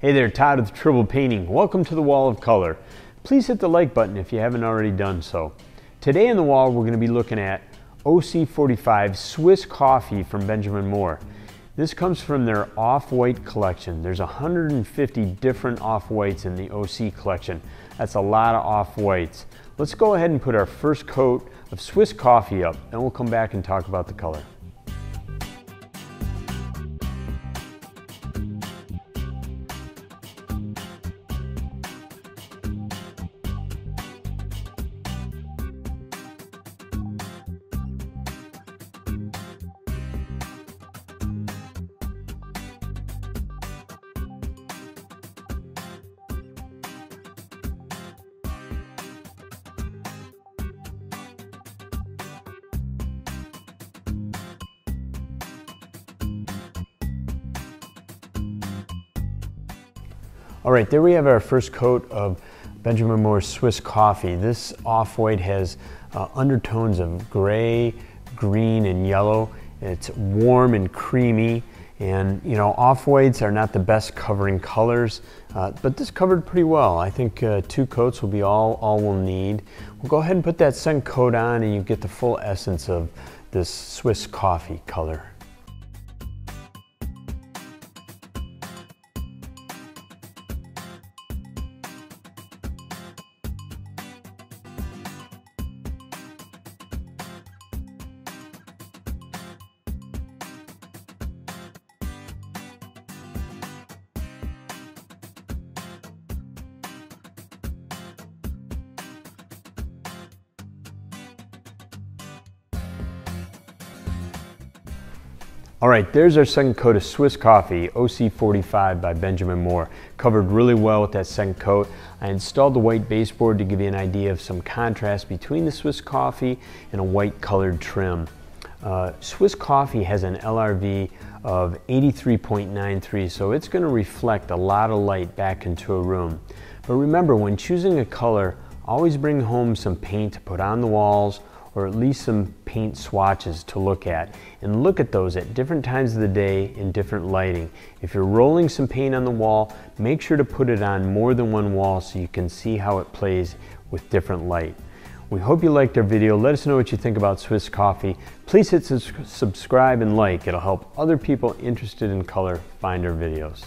Hey there, Todd with Tribble Painting. Welcome to the Wall of Color. Please hit the like button if you haven't already done so. Today in the wall we're going to be looking at OC45 Swiss Coffee from Benjamin Moore. This comes from their off-white collection. There's 150 different off-whites in the OC collection. That's a lot of off-whites. Let's go ahead and put our first coat of Swiss coffee up, and we'll come back and talk about the color. All right, there we have our first coat of Benjamin Moore Swiss coffee. This off-white has uh, undertones of gray, green, and yellow. It's warm and creamy. And you know, off-whites are not the best covering colors, uh, but this covered pretty well. I think uh, two coats will be all, all we'll need. We'll go ahead and put that second coat on and you get the full essence of this Swiss coffee color. All right, there's our second coat of Swiss Coffee, OC45 by Benjamin Moore. Covered really well with that second coat. I installed the white baseboard to give you an idea of some contrast between the Swiss Coffee and a white colored trim. Uh, Swiss Coffee has an LRV of 83.93, so it's going to reflect a lot of light back into a room. But remember, when choosing a color, always bring home some paint to put on the walls or at least some paint swatches to look at and look at those at different times of the day in different lighting. If you're rolling some paint on the wall, make sure to put it on more than one wall so you can see how it plays with different light. We hope you liked our video. Let us know what you think about Swiss Coffee. Please hit subscribe and like. It'll help other people interested in color find our videos.